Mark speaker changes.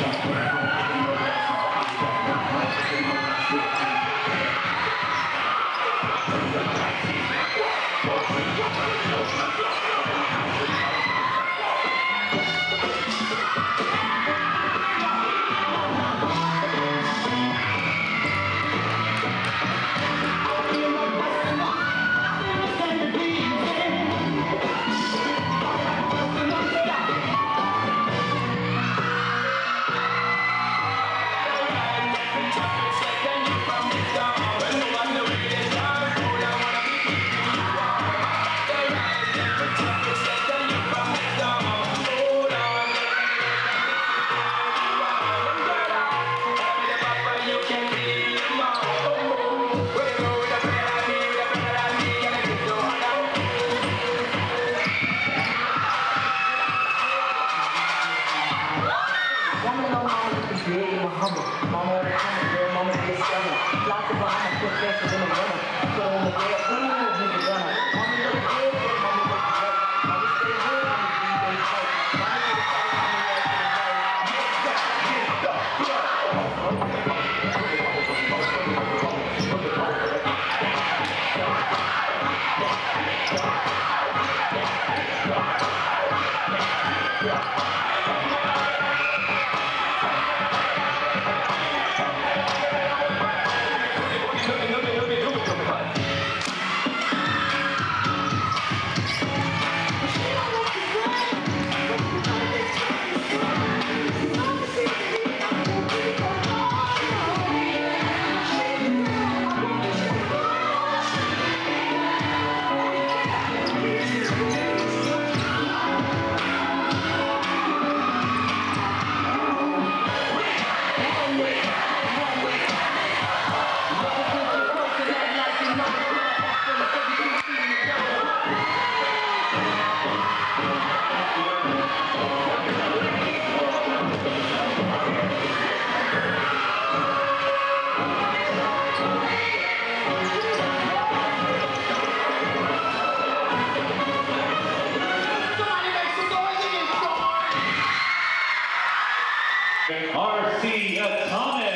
Speaker 1: Just put out. Mama know mama can create and humble. Mama on the comic, girl, mama get seven. Lots of behind, put faster than a runner. Put on the bed, who knows when you're gonna? Mama look good, but mama stay good, mama be day tight. Mama get a fight, mama get a fight. Get up, get up, get up. Yeah.
Speaker 2: RC Atomic.